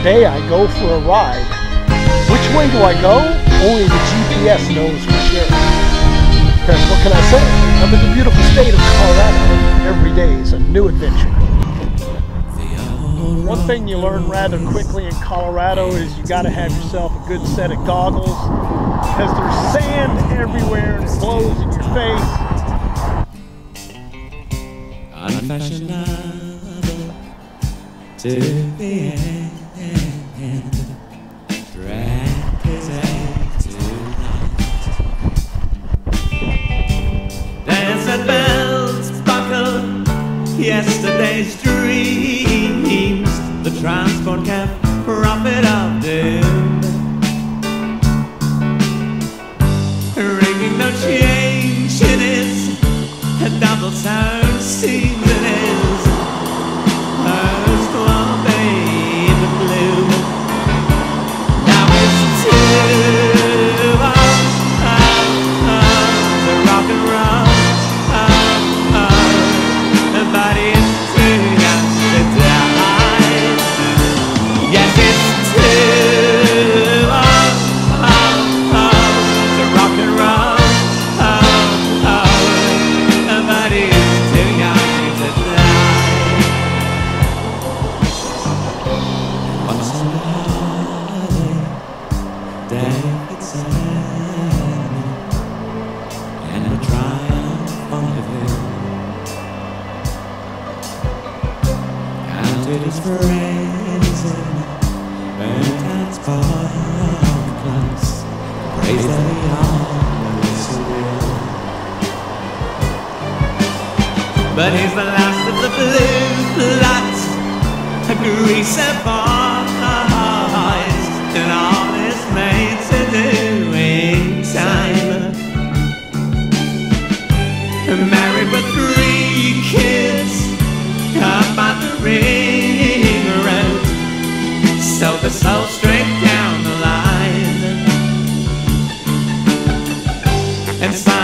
Today I go for a ride. Which way do I go? Only the GPS knows for sure. Because what can I say? I'm in the beautiful state of Colorado. Every day is a new adventure. One thing you learn rather quickly in Colorado is you got to have yourself a good set of goggles because there's sand everywhere and it blows in your face. Unfashionable to the end. Yesterday's dreams. The transport cab Counted his friends and burnt and sparklers. Praise that he always. But he's the last of the blue bloods, a greaser boys, and all it's made to do in time. Married with three kids up on the ring road, so the soul straight down the line. And so.